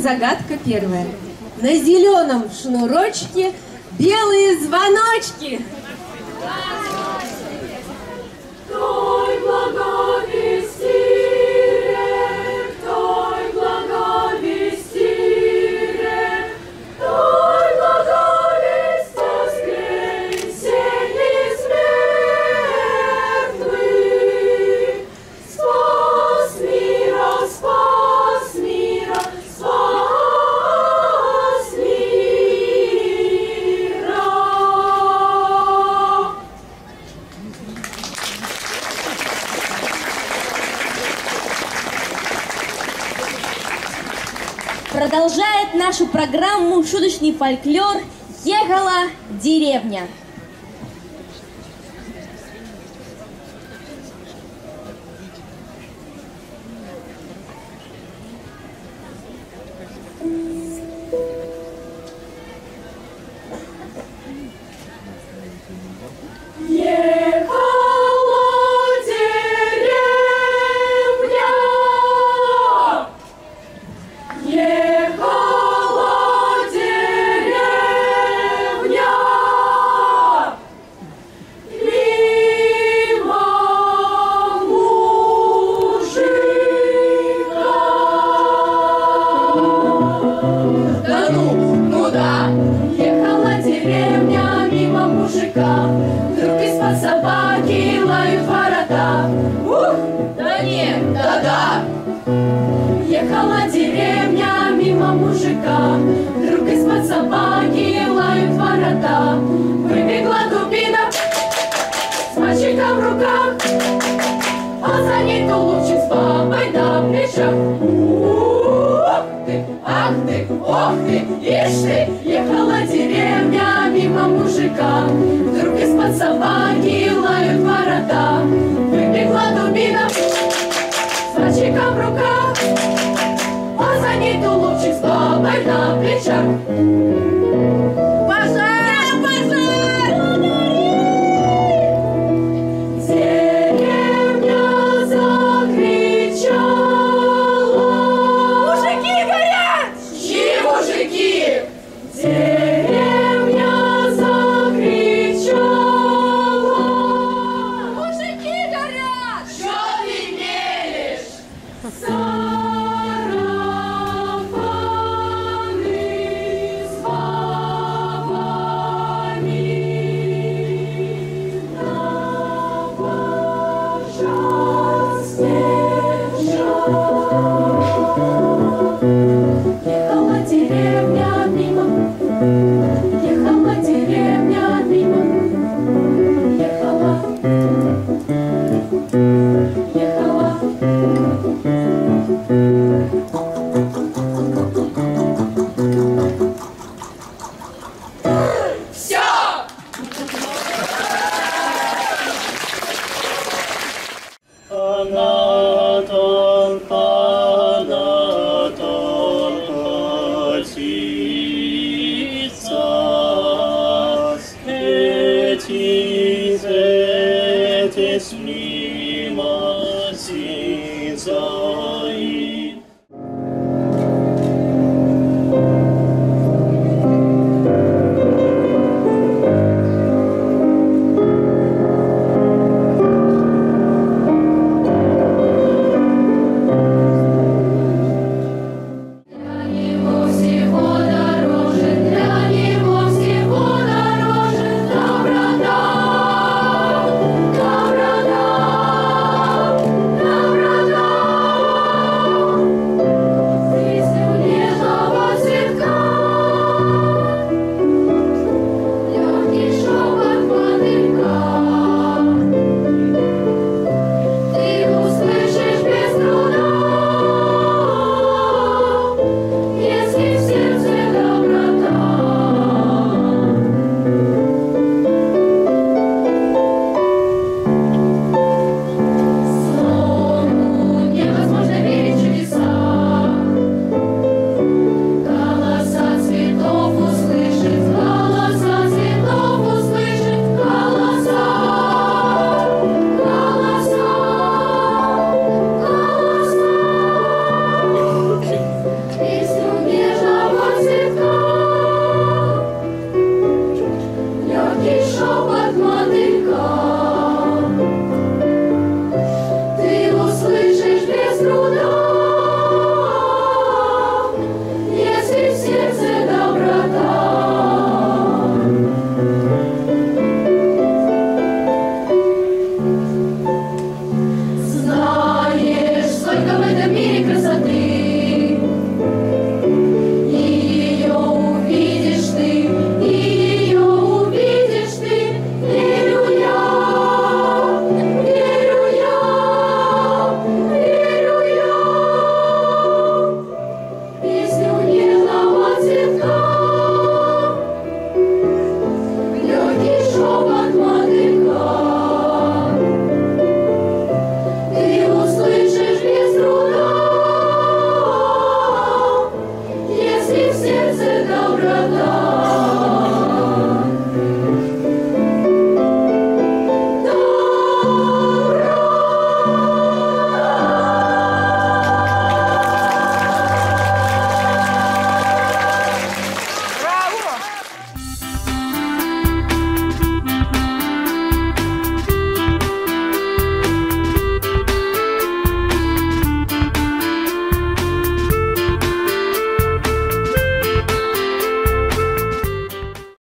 загадка первая. На зеленом шнурочке белые звоночки. восточный фольклор ехала деревня. Лучик с мамой на плечах. So.